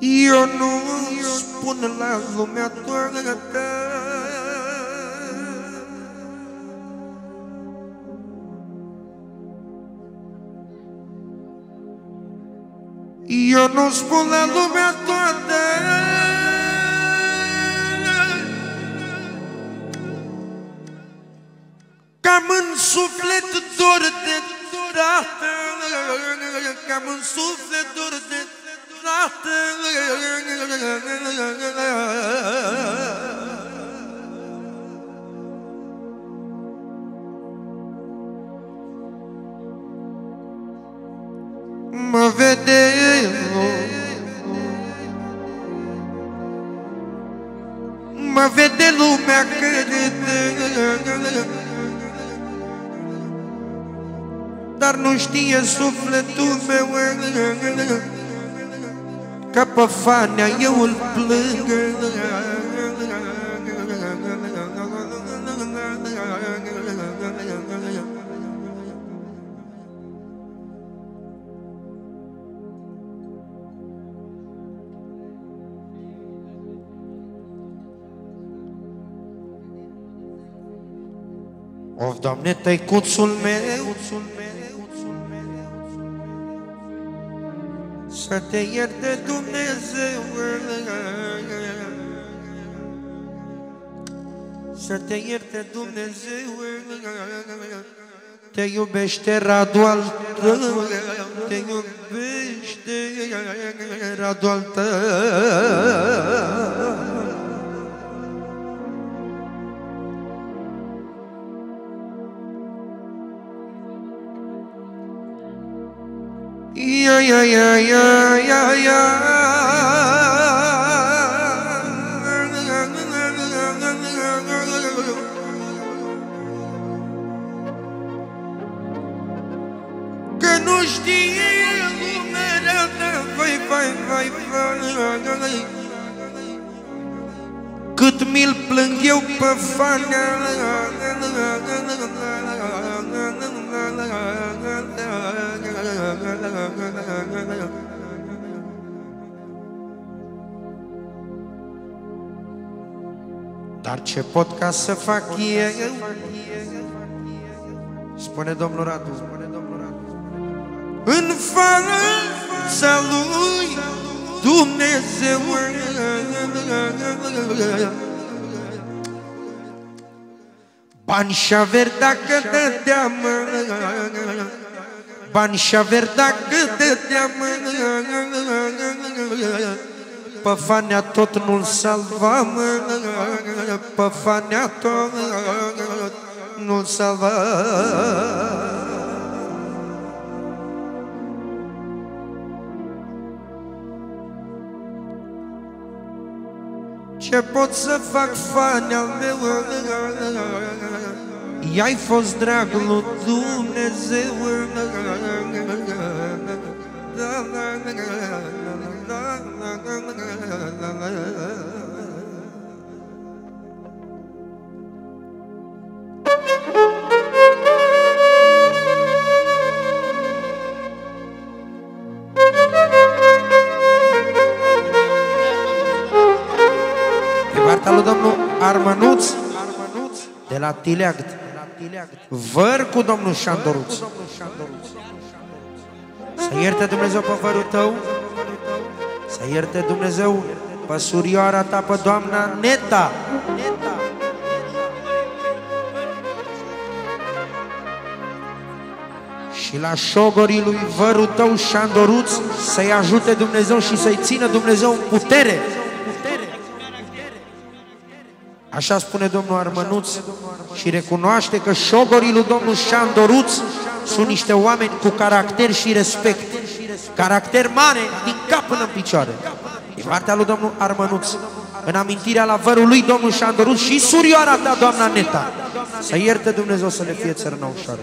Eu nu spun la lumea toată Eu nu spun la lumea toată Cam în suflet dor de tată Cam în suflet dor de tată Mă vede Mă vede lumea cât Dar nu știe sufletul meu Că pe fanea eu îl plâng. Of, Doamne, tăicuțul meu Să te ierte Dumnezeu Să te ierte Dumnezeu Te iubește Radu al tău Te iubește Radu al tău Ja, ja, ja, ja, ja, ja. Că nu știe lumea ta, vai, vai, vai, vai, Cât mi-l plâng eu pe fanea Dar ce pot ca să fac eu? Spune domnul Radu, spune domnul Radu. În fața lui Dumnezeu Bani și averi dacă dădeam Bani și averi dacă dădeam Pe fanea tot nu-l salvam Pe fanea tot nu-l salvam Ce pot să fac fani al meu? I-ai fost dragul lui Dumnezeu partea lui domnul Armănuț de la Tileagd. Văr cu domnul Șandoruț. Să ierte Dumnezeu pe vărul tău, să ierte Dumnezeu pe surioara ta, pe doamna Neta. Și la șogorii lui vărul tău, Șandoruț, să-i ajute Dumnezeu și să-i țină Dumnezeu în putere. Așa spune domnul Armănuț și recunoaște că șogorii lui domnul Șandoruț sunt niște oameni cu caracter și respect. Caracter mare din cap până în picioare. E partea lui domnul Armănuț. În amintirea la vărul lui domnul Șandoruț și surioara ta, doamna Neta. Să ierte Dumnezeu să le fie țărână ușoară.